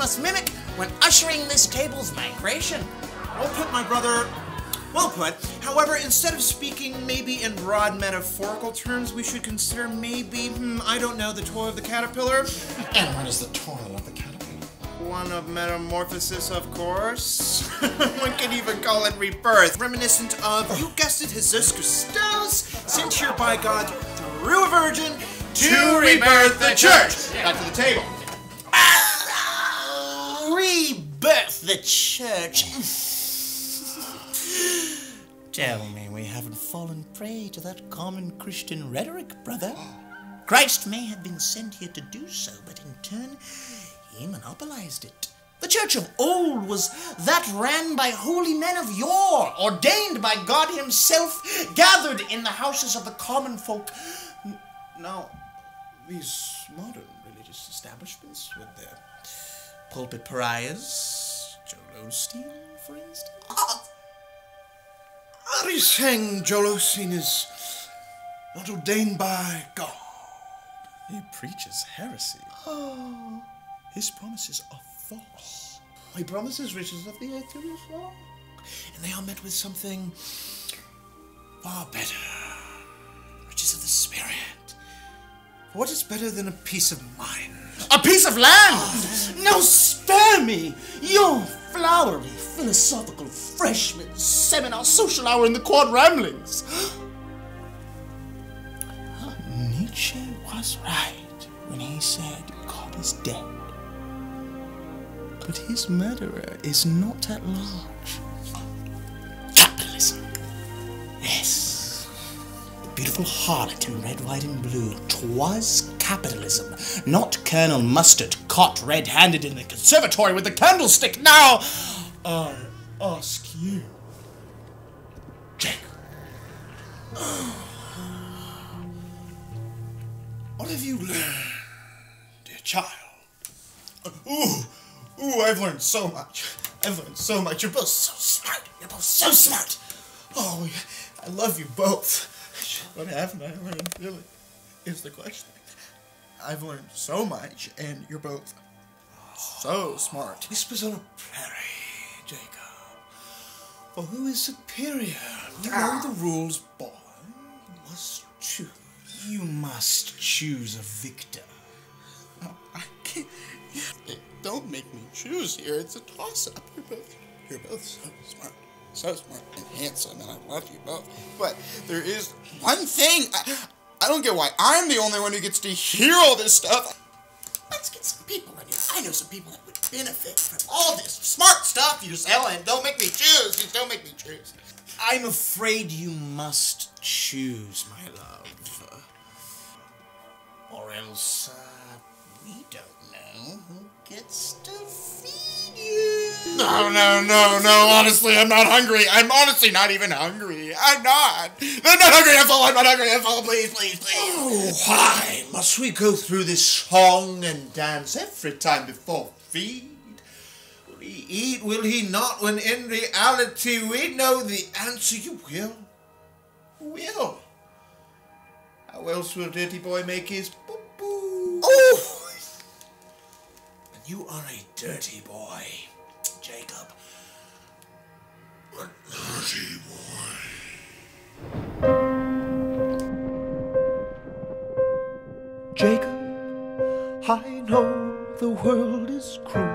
must mimic when ushering this table's migration. Well put, my brother. Well put. However, instead of speaking maybe in broad metaphorical terms, we should consider maybe, hmm, I don't know, the toil of the caterpillar? And what is the toil of the caterpillar? One of metamorphosis, of course. One could even call it rebirth. Reminiscent of, you guessed it, Jesus Christos, sent here by God through a virgin to rebirth the church. Back to the table. Rebirth the church. Tell me we haven't fallen prey to that common Christian rhetoric, brother. Christ may have been sent here to do so, but in turn, he monopolized it. The church of old was that ran by holy men of yore, ordained by God himself, gathered in the houses of the common folk. Now, these modern religious establishments with their pulpit pariahs, Joel Osteen, for instance. Ah! Are you saying Joel Osteen is not ordained by God? He preaches heresy. Oh. His promises are false. He promises riches of the earth to his flock, and they are met with something far better. Riches of the spirit. What is better than a peace of mind? A piece of land! Oh. Now spare me! Your flowery philosophical freshman seminar social hour in the quad ramblings. Nietzsche was right when he said God is dead. But his murderer is not at large. Capitalism. Yes. Beautiful harlot in red, white, and blue. 'Twas capitalism, not Colonel Mustard caught red-handed in the conservatory with the candlestick. Now, I ask you, Jacob, What have you learned, dear child? Ooh, ooh, I've learned so much. I've learned so much. You're both so smart. You're both so smart. Oh, I love you both. What haven't I learned, really, is the question. I've learned so much, and you're both so smart. Whispers on a prairie, Jacob. For who is superior? You know ah. the rules, boy. You must choose. you must choose a victor. No, I can't. Don't make me choose here. It's a toss-up. You're both, you're both so smart, so smart and handsome, and I love you both. But there is one thing. I, I don't get why I'm the only one who gets to hear all this stuff. Let's get some people in here. I know some people that would benefit from all this smart stuff you're selling. Don't make me choose. Just don't make me choose. I'm afraid you must choose, my love. Or else, uh, we don't know who gets to feed. No, no, no, no. Honestly, I'm not hungry. I'm honestly not even hungry. I'm not. I'm not hungry. I'm full. I'm not hungry. I'm full. Please, please, please. Oh, why must we go through this song and dance every time before feed? Will he eat? Will he not? When in reality we know the answer. You will. Will. How else will Dirty Boy make his boo boo? Oh! And you are a dirty boy, I know the world is cruel,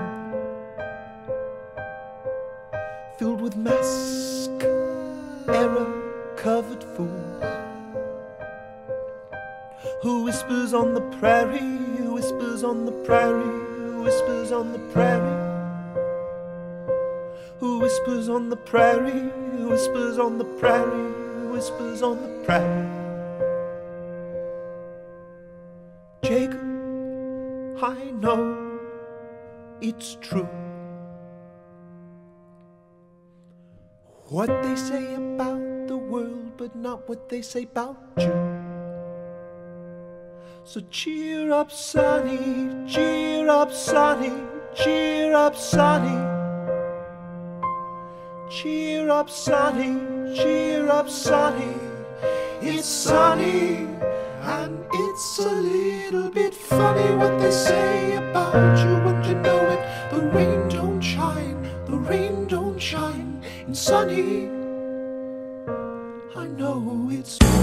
filled with mask, error covered fools. Who whispers on the prairie, who whispers on the prairie, who whispers on the prairie. Who whispers on the prairie, who whispers on the prairie, who whispers on the prairie. I know it's true. What they say about the world, but not what they say about you. So cheer up, Sonny, cheer up, Sonny, cheer up, Sonny. Cheer up, Sonny, cheer up, Sonny. It's sunny, and it's a little bit funny what they say about you when you know it. The rain don't shine, the rain don't shine. It's sunny. I know it's.